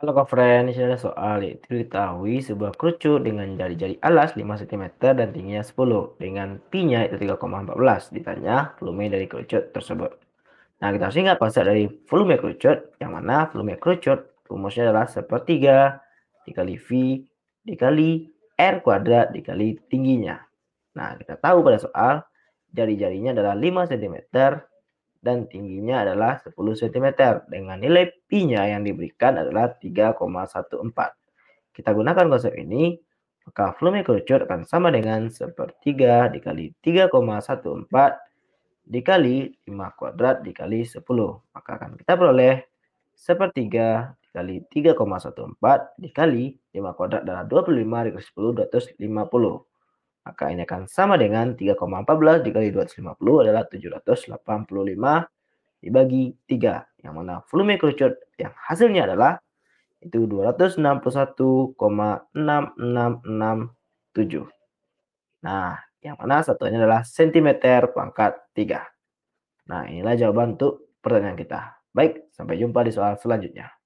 Halo Kak Fren, di sini ada soal yaitu diketahui sebuah kerucut dengan jari-jari alas 5 cm dan tingginya 10 dengan pi-nya itu 3,14 ditanya volume dari kerucut tersebut. Nah, kita harus ingat konsep dari volume kerucut yang mana volume kerucut rumusnya adalah sepertiga dikali V dikali R kuadrat dikali tingginya. Nah, kita tahu pada soal jari-jarinya adalah 5 cm dan tingginya adalah 10 cm dengan nilai pi-nya yang diberikan adalah 3,14. Kita gunakan konsep ini, maka volume kerucut akan sama dengan sepertiga dikali 3,14 dikali 5 kuadrat dikali 10. Maka akan kita peroleh sepertiga dikali 3,14 dikali 5 kuadrat adalah 25 dikali 10, 250. Maka ini akan sama dengan 3,14 dikali 250 adalah 785 dibagi 3. Yang mana volume kerucut yang hasilnya adalah itu 261,6667. Nah, yang mana satunya adalah sentimeter pangkat 3. Nah, inilah jawaban untuk pertanyaan kita. Baik, sampai jumpa di soal selanjutnya.